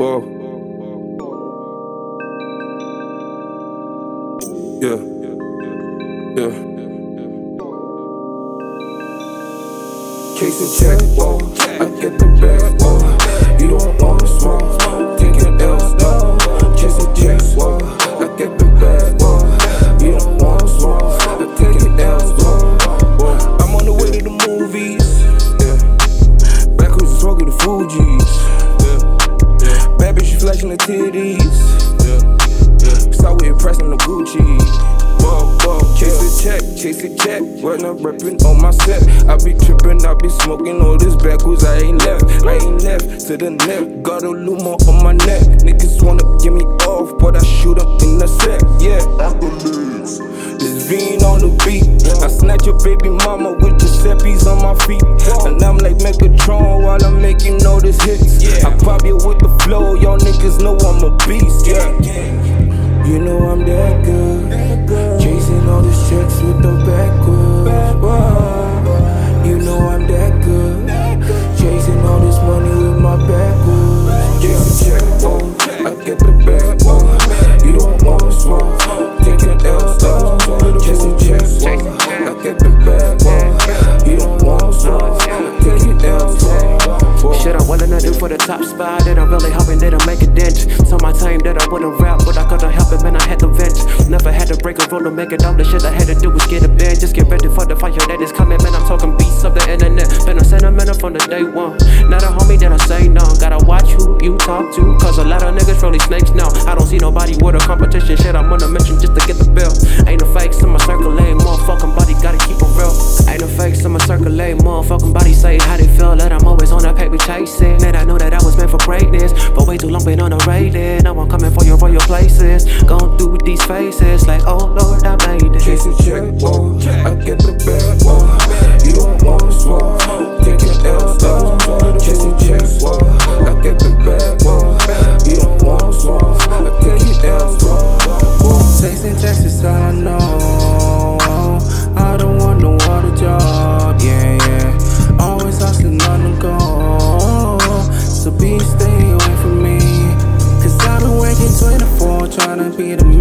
Whoa. Yeah. Yeah. Chasing check, whoa. I get the bag, whoa. You don't want to smoke. Taking L's, no. Chasing checks, whoa. I get the bag, whoa. You don't want to smoke. Taking L's, whoa. I'm on the way to the movies. Yeah. Smoking the Fugees. Yeah. Flashing the titties. Yeah. Saw we impressing the Gucci. Whoa, whoa, chase a check, chase a check. When I'm reppin' on my set, I be trippin', I be smoking all this backwards. I ain't left, I ain't left to the neck. Got a Luma on my neck. Niggas wanna get me off, but I shoot 'em in the set. Yeah, this Veen on the beat. Snatch your baby mama with Giuseppe's on my feet. And I'm like Megatron while I'm making all these hits. I pop you with the flow, y'all niggas know I'm a beast. Yeah. You know I'm that good. Chasing all these checks with the backwards. Get the bag, whoa. You don't want whoa. Shit, I'm willing to do for the top spot, and I'm really hoping that I make a dent. Told my team that I wouldn't rap, but I couldn't help it, man. I had to vent. Never had to break a rule to make it all. The shit I had to do was get a bed. Just get ready for the fire that is coming, man. I'm talking beats of the internet. Been a sentimental from the day one. Not a homie that I say no. Gotta watch who you talk to, cause a lot of niggas really snakes now. I don't see nobody with a competition. Shit, I'm gonna mention just to get the bill. Ain't no fakes in my circulate, motherfucking body say how they feel. That I'm always on that paper chasing. And I know that I was meant for greatness. For way too long, been on the rating. Now I'm coming for your royal places. Going through these phases, like, oh Lord, I made it. Chasing check, 24, trying to be the